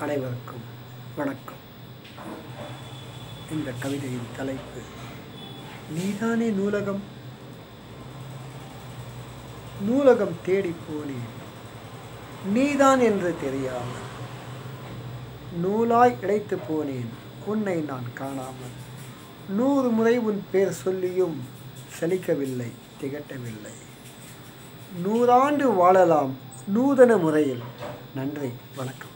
அனைவருக்கும் வணக்கம். இந்த கவிதையின் தலைப்பு நீதானே நூலகம்? நூலகம் தேடி போனேன். நீதான் என்று தெரியாமல் நூலாய் இழைத்து போனேன். உன்னை நான் காணாமல் நூறு முறை உன் பேர் சொல்லியும் சலிக்கவில்லை திகட்டவில்லை. நூறாண்டு வாழலாம் நூதன முறையில். நன்றி வணக்கம்.